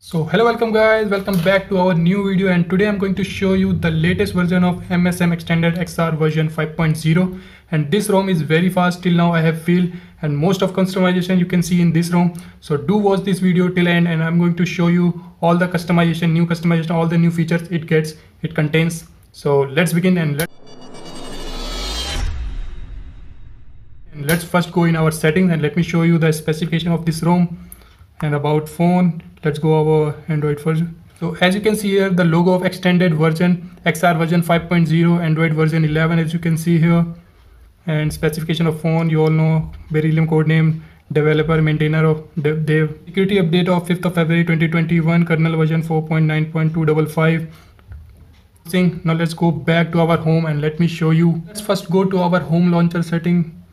So hello welcome guys. Welcome back to our new video and today I'm going to show you the latest version of MSM Xtended XR version 5.0 and this ROM is very fast till now I have feel and most of customization you can see in this ROM. So do watch this video till end and I'm going to show you all the customization new customization all the new features it gets it contains. So let's begin and let and let's first go in our settings and let me show you the specification of this ROM and about phone let's go our android version. So as you can see here the logo of Xtended version xr version 5.0 android version 11 as you can see here and specification of phone you all know beryllium codename developer maintainer of dev security update of 5th of february 2021 kernel version 4.9.255 now let's go back to our home and let me show you. Let's first go to our home launcher setting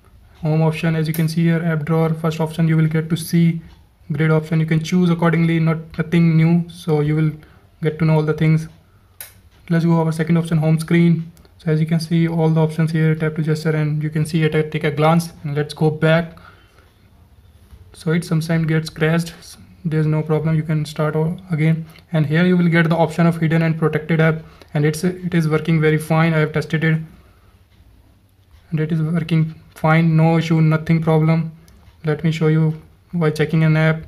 home option as you can see here app drawer first option you will get to see grid option. You can choose accordingly not nothing new. So you will get to know all the things. Let's go our second option home screen. So as you can see all the options here tap to gesture and you can see it take a glance and let's go back. So it sometimes gets crashed. There's no problem. You can start again. And here you will get the option of hidden and protected app. And it's it is working very fine. I have tested it. And it is working fine. No issue nothing problem. Let me show you by checking an app.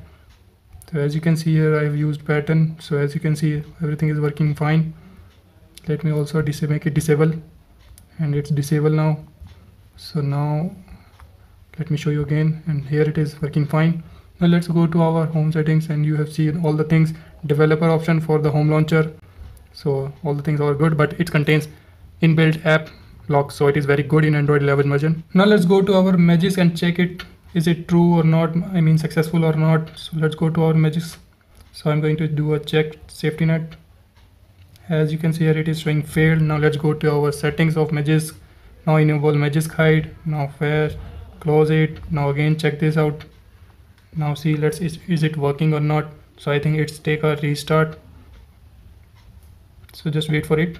So as you can see here I've used pattern so as you can see everything is working fine. Let me also make it disable. And it's disabled now. So now let me show you again. And here it is working fine. Now let's go to our home settings. And you have seen all the things. Developer option for the home launcher. So all the things are good but it contains inbuilt app lock. So it is very good in android 11 version. Now let's go to our magisk and check it is it true or not? I mean successful or not? So let's go to our magisk so i'm going to do a check safety net. As you can see here it is showing failed. Now let's go to our settings of magisk now enable magisk hide. Now fair close it. Now again check this out. Now see let's is, is it working or not? So i think it's take a restart. So just wait for it.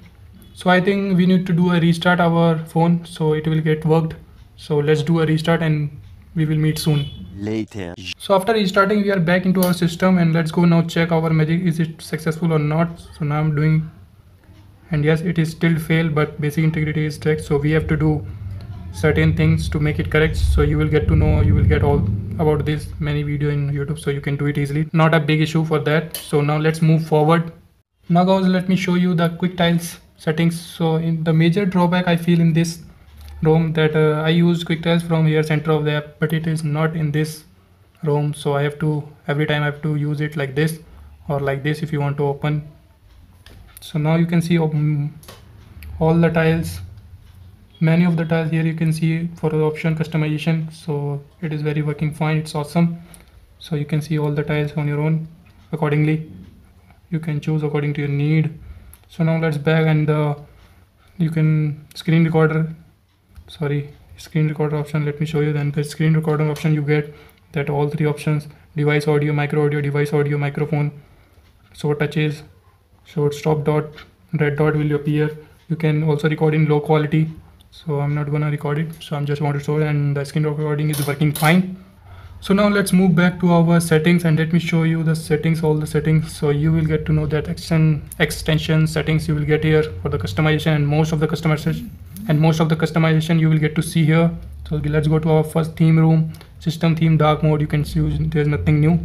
So i think we need to do a restart our phone so it will get worked. So let's do a restart and we will meet soon. Later. So after restarting we are back into our system and let's go now check our Magisk. Is it successful or not? So now i'm doing and yes it is still failed but basic integrity is checked. So we have to do certain things to make it correct. So you will get to know you will get all about this many video in youtube. So you can do it easily. Not a big issue for that. So now let's move forward. Now guys let me show you the quick tiles settings. So in the major drawback i feel in this ROM that uh, I use QuickTiles from here center of the app but it is not in this ROM. So I have to every time I have to use it like this or like this if you want to open. So now you can see um, all the tiles many of the tiles here you can see for the option customization. So it is very working fine. It's awesome. So you can see all the tiles on your own accordingly. You can choose according to your need. So now let's back and uh, you can screen recorder sorry screen recorder option let me show you then. The screen recorder option you get that all three options device audio micro audio device audio microphone so touches short stop dot red dot will appear. You can also record in low quality. So i'm not gonna record it so i'm just want to show and the screen recording is working fine. So now let's move back to our settings and let me show you the settings all the settings. So you will get to know that extension extension settings you will get here for the customization and most of the customization and most of the customization you will get to see here. So let's go to our first theme room. System theme dark mode you can see there's nothing new.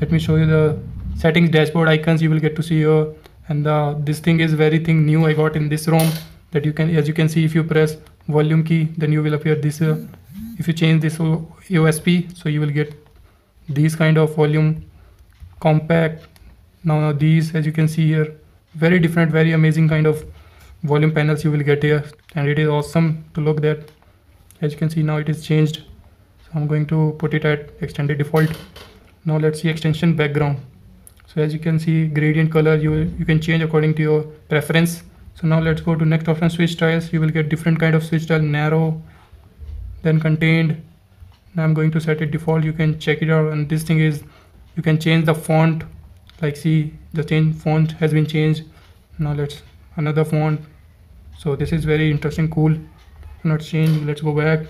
Let me show you the settings dashboard icons you will get to see here. And the, this thing is very thing new i got in this ROM that you can as you can see if you press volume key then you will appear this uh, if you change this OSP so you will get these kind of volume compact. Now these as you can see here very different very amazing kind of volume panels you will get here and it is awesome to look that as you can see now it is changed. So i'm going to put it at extended default. Now let's see extension background. So as you can see gradient color you you can change according to your preference. So now let's go to next option switch styles you will get different kind of switch style narrow then contained. Now i'm going to set it default. You can check it out. And this thing is you can change the font. Like see the change font has been changed. Now let's another font so this is very interesting cool. Not change. Let's go back.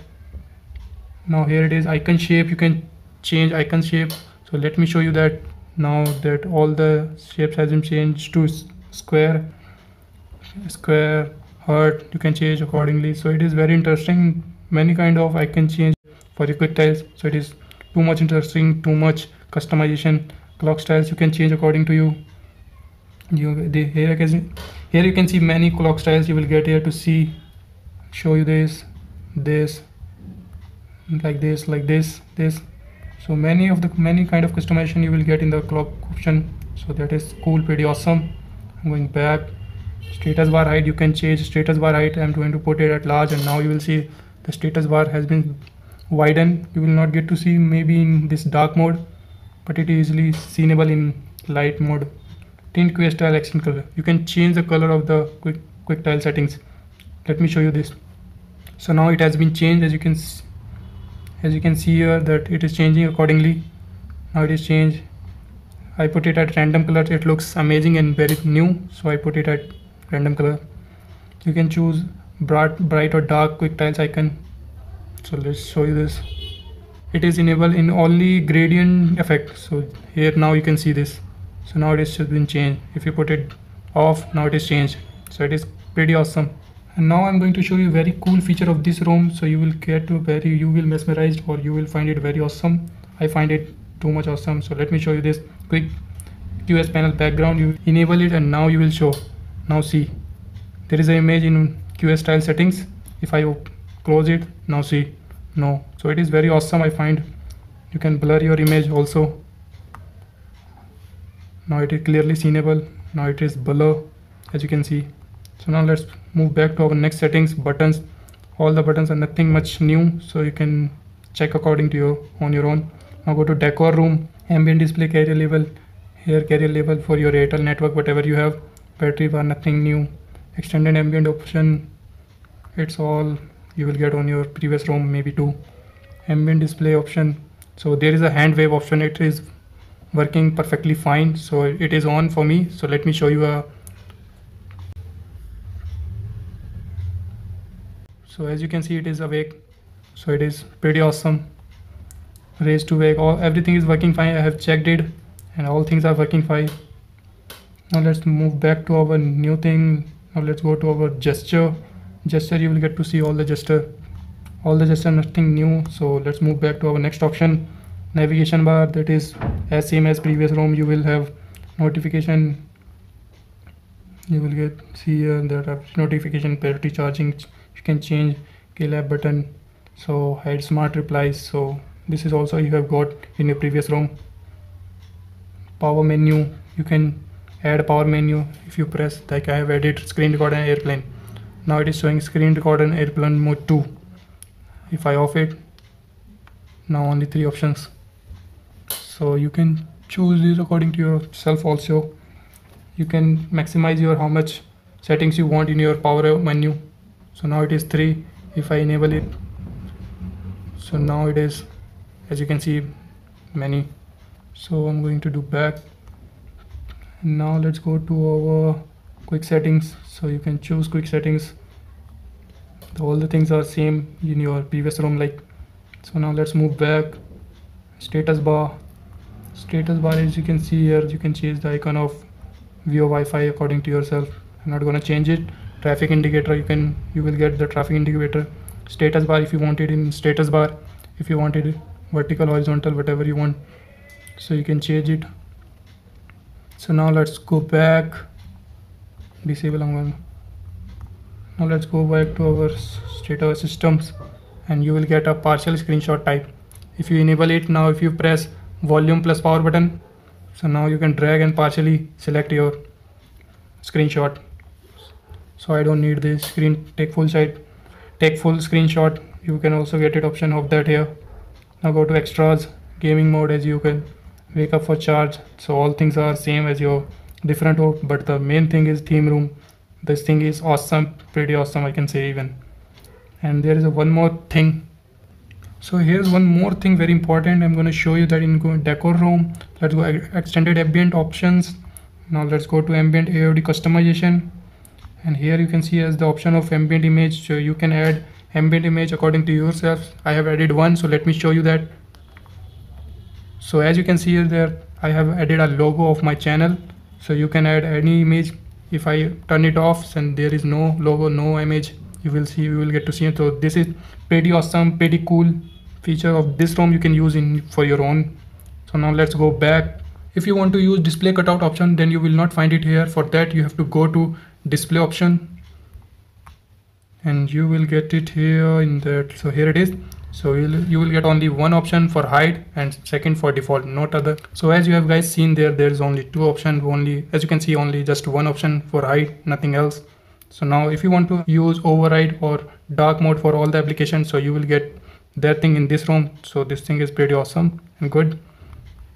Now here it is. Icon shape. You can change icon shape. So let me show you that now that all the shapes has been changed to square square heart. You can change accordingly. So it is very interesting. Many kind of I can change for the quick tiles. So it is too much interesting too much customization. Clock styles you can change according to you you here, here you can see many clock styles. You will get here to see show you this this like this like this this. So many of the many kind of customization you will get in the clock option. So that is cool pretty awesome. I'm going back. Status bar height you can change status bar height i'm going to put it at large. And now you will see the status bar has been widened. You will not get to see maybe in this dark mode but it is easily seenable in light mode tint QStyle accent color. You can change the color of the quick quick tile settings. Let me show you this. So now it has been changed as you can as you can see here that it is changing accordingly. Now it is changed. I put it at random color. It looks amazing and very new so I put it at random color. You can choose bright bright or dark quick tiles icon. So let's show you this. It is enabled in only gradient effect. So here now you can see this so now it has been changed if you put it off now it is changed so it is pretty awesome. And now i'm going to show you a very cool feature of this ROM so you will get to very you will mesmerized or you will find it very awesome. I find it too much awesome. So let me show you this quick qs panel background. You enable it and now you will show. Now see. There is an image in qs style settings. If i close it now see. No. So it is very awesome i find. You can blur your image also now it is clearly seenable now it is blur as you can see. So now let's move back to our next settings buttons. All the buttons are nothing much new so you can check according to your on your own. Now go to decor room ambient display carrier level here carrier level for your airtel network whatever you have. Battery bar nothing new. Extended ambient option it's all you will get on your previous room maybe two. Ambient display option so there is a hand wave option. It is working perfectly fine. So it is on for me. So let me show you a so as you can see it is awake so it is pretty awesome. Raise to wake. All everything is working fine. I have checked it and all things are working fine. Now let's move back to our new thing. Now let's go to our gesture. Gesture you will get to see all the gesture. All the gesture nothing new. So let's move back to our next option navigation bar that is as same as previous ROM. You will have notification. You will get see here that notification parity charging. You can change KLab button. So hide smart replies. So this is also you have got in your previous ROM. Power menu. You can add power menu. If you press like I have added screen record and airplane. Now it is showing screen record and airplane mode 2 if I off it now only three options so you can choose this according to yourself also. You can maximize your how much settings you want in your power menu. So now it is 3 if I enable it. So now it is as you can see many. So I'm going to do back. Now let's go to our quick settings. So you can choose quick settings. All the things are same in your previous room like so now let's move back. Status bar status bar as you can see here you can change the icon of Vio Wi-Fi according to yourself. I'm not gonna change it. Traffic indicator you can you will get the traffic indicator. Status bar if you want it in status bar if you want it vertical horizontal whatever you want. So you can change it. So now let's go back. Disable I'm now let's go back to our status systems and you will get a partial screenshot type. If you enable it now if you press volume plus power button. So now you can drag and partially select your screenshot. So I don't need this screen take full side take full screenshot. You can also get it option of that here. Now go to extras gaming mode as you can wake up for charge. So all things are same as your different but the main thing is theme room. This thing is awesome pretty awesome I can say even. And there is a one more thing so here's one more thing very important. I'm going to show you that in decor room let's go extended ambient options. Now let's go to ambient AOD customization. And here you can see as the option of ambient image. So you can add ambient image according to yourself i have added one so let me show you that. So as you can see here there I have added a logo of my channel. So you can add any image. If I turn it off and there is no logo no image. You will see you will get to see. It so this is pretty awesome pretty cool feature of this ROM you can use in for your own. So now let's go back. If you want to use display cutout option then you will not find it here. For that you have to go to display option. And you will get it here in that. So here it is. So you'll, you will get only one option for hide and second for default not other. So as you have guys seen there there is only two options only as you can see only just one option for hide nothing else. So now if you want to use override or dark mode for all the applications so you will get that thing in this ROM so this thing is pretty awesome and good.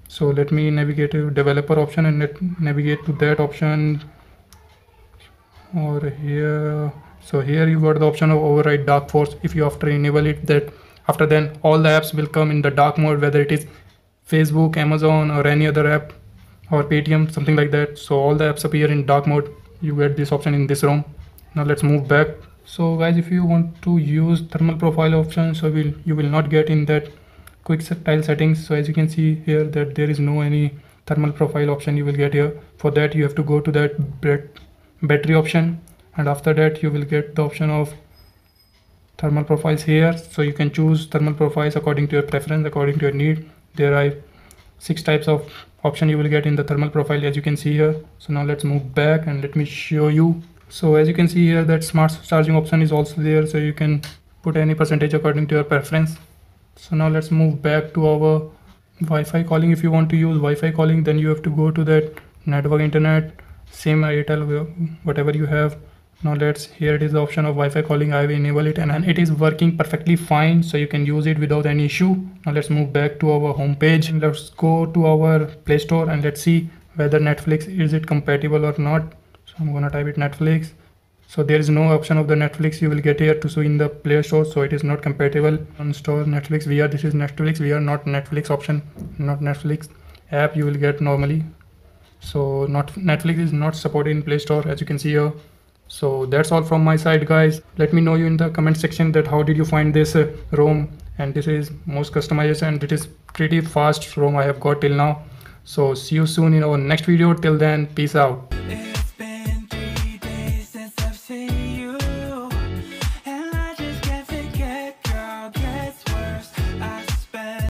So let me navigate to developer option and let navigate to that option or here. So here you got the option of override dark force if you after enable it that after then all the apps will come in the dark mode whether it is facebook amazon or any other app or paytm something like that. So all the apps appear in dark mode. You get this option in this ROM now let's move back so guys if you want to use thermal profile option so will you will not get in that quick tile settings. So as you can see here that there is no any thermal profile option you will get here. For that you have to go to that battery option. And after that you will get the option of thermal profiles here. So you can choose thermal profiles according to your preference according to your need. There are six types of option you will get in the thermal profile as you can see here. So now let's move back and let me show you so as you can see here that smart charging option is also there so you can put any percentage according to your preference. So now let's move back to our Wi-Fi calling. If you want to use Wi-Fi calling then you have to go to that network internet same Airtel whatever you have. Now let's here it is the option of Wi-Fi calling. I will enable it and, and it is working perfectly fine so you can use it without any issue. Now let's move back to our home page. Let's go to our Play Store and let's see whether Netflix is it compatible or not so I'm gonna type it Netflix. So there is no option of the Netflix you will get here to show in the Play Store so it is not compatible. On store Netflix VR this is Netflix VR not Netflix option not Netflix app you will get normally. So not Netflix is not supported in Play Store as you can see here. So that's all from my side guys. Let me know you in the comment section that how did you find this uh, ROM? And this is most customization and it is pretty fast ROM I have got till now. So see you soon in our next video. Till then peace out